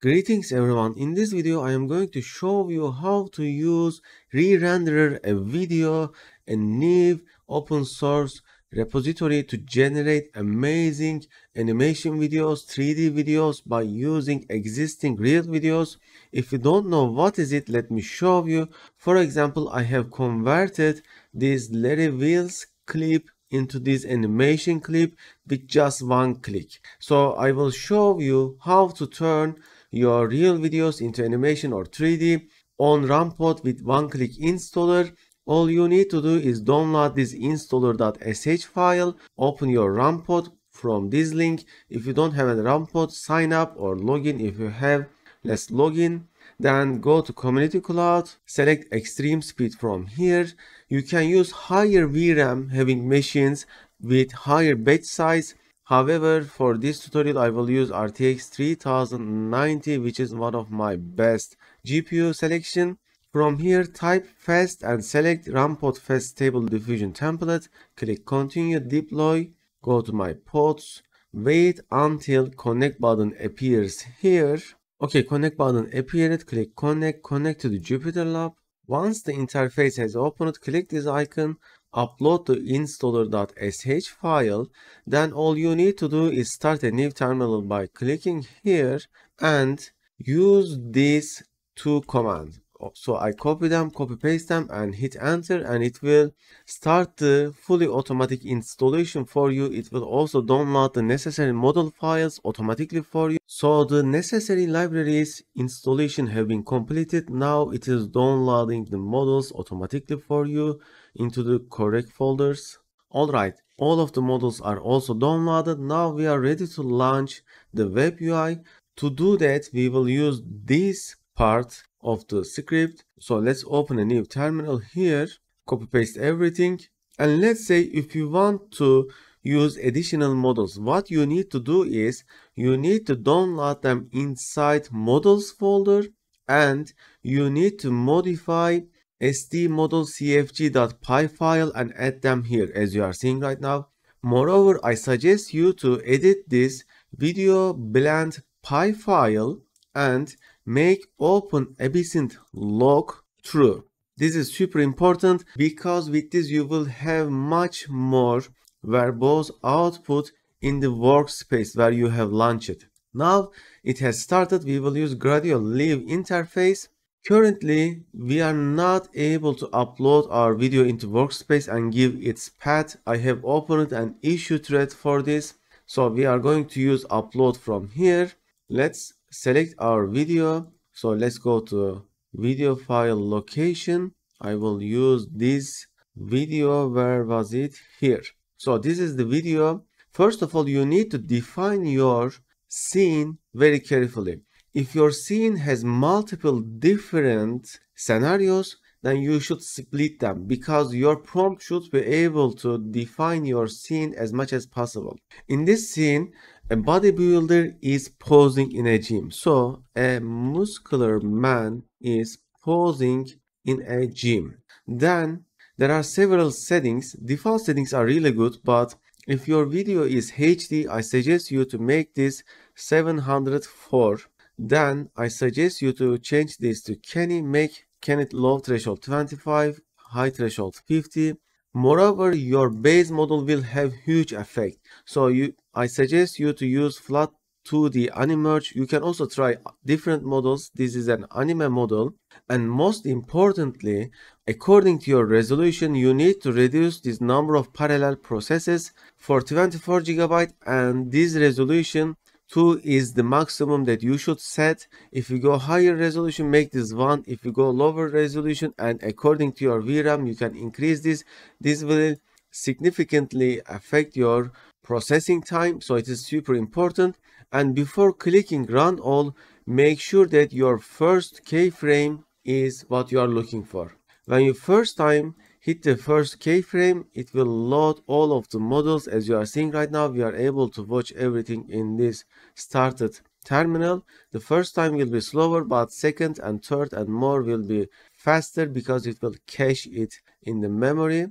Greetings everyone, in this video I am going to show you how to use re-renderer a video, a Neve open source repository to generate amazing animation videos, 3D videos by using existing real videos. If you don't know what is it, let me show you. For example, I have converted this Larry Wheels clip into this animation clip with just one click. So I will show you how to turn your real videos into animation or 3D on Runpod with one-click installer. All you need to do is download this installer.sh file, open your Runpod from this link. If you don't have a Runpod, sign up or login if you have. Let's login. Then go to Community Cloud, select Extreme Speed from here. You can use higher VRAM having machines with higher batch size However, for this tutorial I will use RTX 3090 which is one of my best GPU selection. From here type fast and select Runpod fast stable diffusion template. Click continue deploy. Go to my ports, Wait until connect button appears here. Okay, connect button appeared. Click connect. Connect to the Jupyter Lab. Once the interface has opened, click this icon upload the installer.sh file, then all you need to do is start a new terminal by clicking here and use these two commands. So I copy them, copy paste them and hit enter and it will start the fully automatic installation for you. It will also download the necessary model files automatically for you. So the necessary libraries installation have been completed. Now it is downloading the models automatically for you into the correct folders. Alright, all of the models are also downloaded. Now we are ready to launch the web UI. To do that, we will use this part of the script. So let's open a new terminal here, copy paste everything. And let's say if you want to use additional models, what you need to do is you need to download them inside models folder and you need to modify sd model cfg.py file and add them here as you are seeing right now. Moreover, I suggest you to edit this video blend py file and make open EbSynth log true. This is super important because with this you will have much more verbose output in the workspace where you have launched. Now it has started, we will use Gradio live interface. Currently, we are not able to upload our video into workspace and give its path. I have opened an issue thread for this. So we are going to use upload from here. Let's select our video. So let's go to video file location. I will use this video. Where was it? Here. So this is the video. First of all you need to define your scene very carefully if your scene has multiple different scenarios then you should split them because your prompt should be able to define your scene as much as possible. In this scene, a bodybuilder is posing in a gym. So a muscular man is posing in a gym. Then there are several settings. Default settings are really good, but if your video is HD, I suggest you to make this 704. Then I suggest you to change this to Canny, make Canny low threshold 25 high threshold 50 moreover your base model will have huge effect. So you i suggest you to use flat 2d animerge you can also try different models. This is an anime model. And most importantly according to your resolution you need to reduce this number of parallel processes for 24 gigabyte. And this resolution 2 is the maximum that you should set. If you go higher resolution make this 1 if you go lower resolution and according to your VRAM you can increase this. This will significantly affect your processing time so it is super important. And before clicking run all make sure that your first keyframe is what you are looking for. When you first time hit the first keyframe it will load all of the models as you are seeing right now we are able to watch everything in this started terminal the first time will be slower but second and third and more will be faster because it will cache it in the memory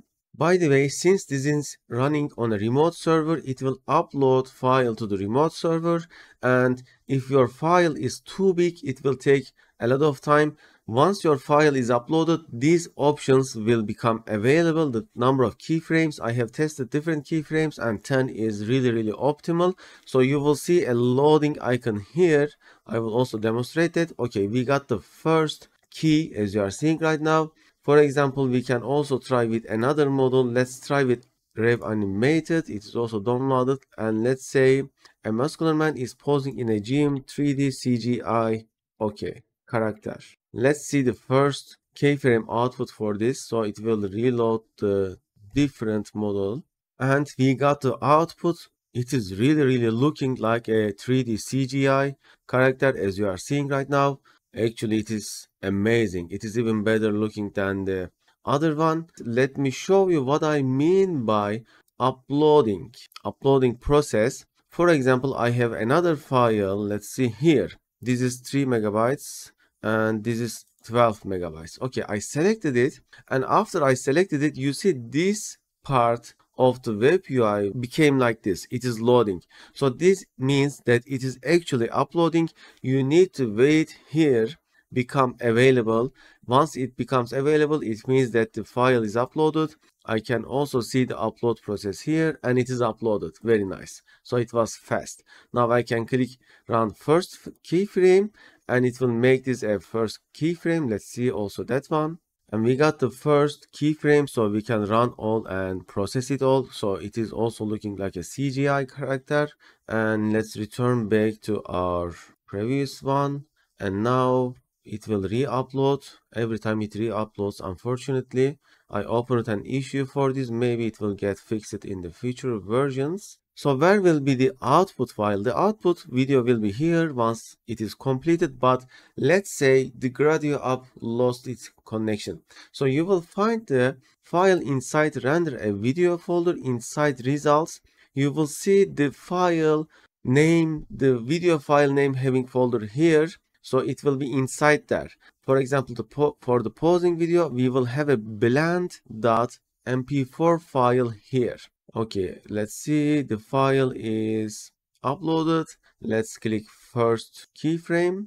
By the way, since this is running on a remote server, it will upload file to the remote server. And if your file is too big, it will take a lot of time. Once your file is uploaded, these options will become available. The number of keyframes, I have tested different keyframes and 10 is really, really optimal. So you will see a loading icon here. I will also demonstrate it. Okay, we got the first key as you are seeing right now. For example, we can also try with another model. Let's try with Rev Animated. It is also downloaded. And let's say a muscular man is posing in a gym 3D CGI. Okay, character. Let's see the first keyframe output for this. So it will reload the different model. And we got the output. It is really, really looking like a 3D CGI character as you are seeing right now. Actually, it is amazing. It is even better looking than the other one. Let me show you what I mean by uploading. Uploading process. For example, I have another file. Let's see here. This is 3 megabytes and this is 12 megabytes. Okay, I selected it and after I selected it, you see this part of the web UI became like this. It is loading. So this means that it is actually uploading. You need to wait here become available. Once it becomes available, it means that the file is uploaded. I can also see the upload process here and it is uploaded. Very nice. So it was fast. Now I can click run first keyframe and it will make this a first keyframe. Let's see also that one and we got the first keyframe so we can run all and process it all so it is also looking like a CGI character and let's return back to our previous one and now it will re-upload every time it re-uploads unfortunately I opened an issue for this maybe it will get fixed in the future versions so where will be the output file? The output video will be here once it is completed, but let's say the Gradio app lost its connection. So you will find the file inside render a video folder inside results. You will see the file name, the video file name having folder here. So it will be inside there. For example, the for the posing video, we will have a blend.mp4 file here. Okay let's see. The file is uploaded. Let's click first keyframe.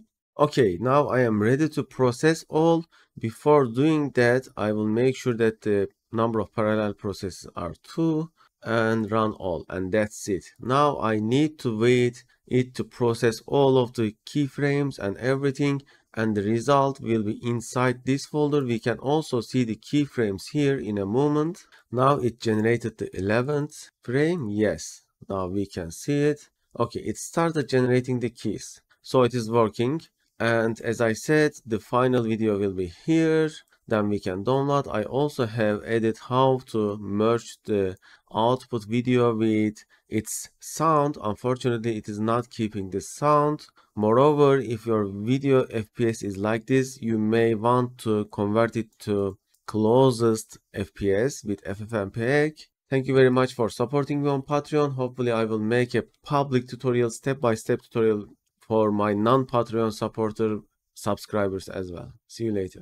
Okay now i am ready to process all. Before doing that i will make sure that the number of parallel processes are two and run all and that's it now i need to wait it to process all of the keyframes and everything and the result will be inside this folder. We can also see the keyframes here in a moment. Now it generated the 11th frame. Yes, now we can see it. Okay, it started generating the keys. So it is working. And as I said, the final video will be here. Then we can download. I also have added how to merge the output video with its sound. Unfortunately, it is not keeping the sound. Moreover, if your video FPS is like this, you may want to convert it to closest FPS with FFmpeg. Thank you very much for supporting me on Patreon. Hopefully I will make a public tutorial, step-by-step -step tutorial for my non-Patreon supporter subscribers as well. See you later.